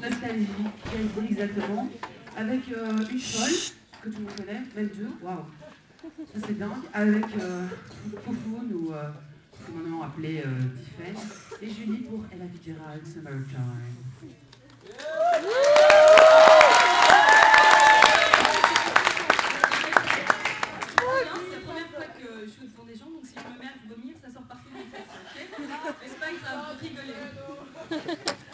nostalgique, exactement, avec euh, une folle, que tout le monde connaît, même deux, waouh, ça c'est dingue, avec euh, Foufoun, ou euh, communément appelé euh, Tiffen, et Julie pour Ella Fitzgerald, Summertime. C'est la première fois que je suis devant des gens, donc si je me mets à vomir, ça sort partout de mes fesses, ok? Mais c'est pas grave, rigolez.